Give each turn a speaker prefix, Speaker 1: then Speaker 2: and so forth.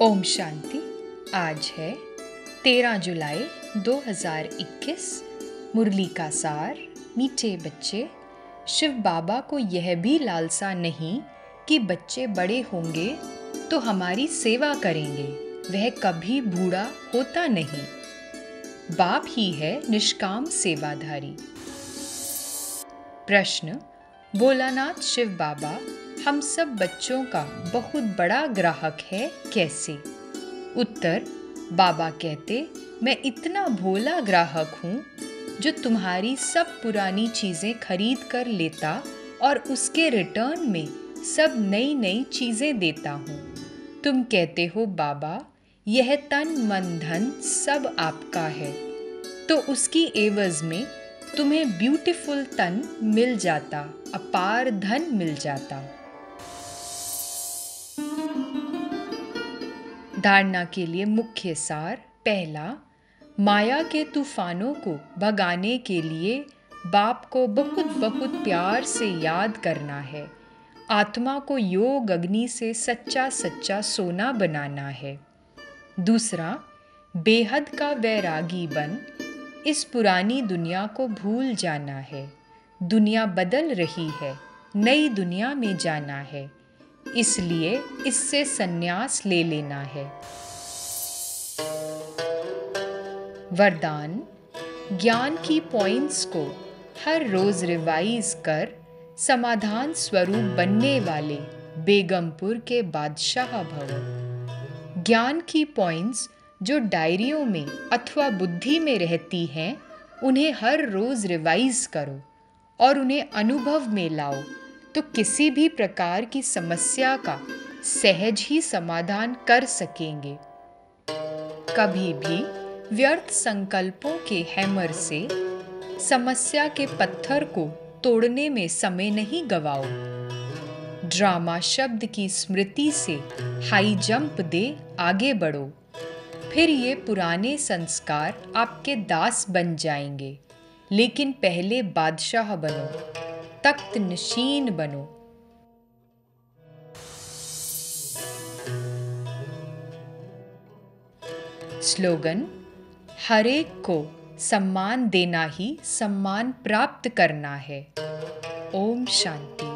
Speaker 1: ओम शांति। आज है तेरह जुलाई 2021 मुरली का सार, मीठे बच्चे। शिव बाबा को यह भी लालसा नहीं कि बच्चे बड़े होंगे तो हमारी सेवा करेंगे। वह कभी बूढ़ा होता नहीं। बाप ही है निष्काम सेवाधारी। प्रश्न, भोलानाथ शिव बाबा हम सब बच्चों का बहुत बड़ा ग्राहक है, कैसे? उत्तर, बाबा कहते, मैं इतना भोला ग्राहक हूँ, जो तुम्हारी सब पुरानी चीज़ें खरीद कर लेता और उसके रिटर्न में सब नई नई चीज़ें देता हूँ। तुम कहते हो, बाबा, यह तन मन धन सब आपका है। तो उसकी एवज में तुम्हें ब्यूटीफुल तन मिल जाता, अपार धन मिल जाता। धारणा के लिए मुख्य सार, पहला, माया के तूफानों को भगाने के लिए बाप को बहुत बहुत प्यार से याद करना है। आत्मा को योग अग्नि से सच्चा सच्चा सोना बनाना है। दूसरा, बेहद का वैरागी बन, इस पुरानी दुनिया को भूल जाना है। दुनिया बदल रही है, नई दुनिया में जाना है। इसलिए इससे संन्यास ले लेना है। वरदान, ज्ञान की पॉइंट्स को हर रोज रिवाइज कर समाधान स्वरूप बनने वाले बेगमपुर के बादशाह भव ज्ञान की पॉइंट्स जो डायरियों में अथवा बुद्धि में रहती हैं, उन्हें हर रोज रिवाइज करो और उन्हें अनुभव में लाओ। तो किसी भी प्रकार की समस्या का सहज ही समाधान कर सकेंगे। कभी भी व्यर्थ संकल्पों के हैमर से समस्या के पत्थर को तोड़ने में समय नहीं गवाओ। ड्रामा शब्द की स्मृति से हाई जंप दे आगे बढ़ो। फिर ये पुराने संस्कार आपके दास बन जाएँगे। लेकिन पहले बादशाह बनो। तख्त नशीन बनो। स्लोगन हरेक को सम्मान देना ही सम्मान प्राप्त करना है। ओम शांति।